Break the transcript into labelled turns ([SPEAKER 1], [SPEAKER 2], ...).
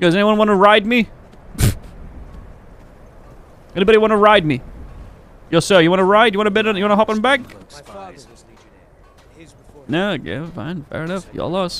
[SPEAKER 1] Does anyone want to ride me? Anybody want to ride me? Yo, sir, you want to ride? You want to bet? on? You want to hop on back? No, yeah, fine, fair enough. Y'all lost.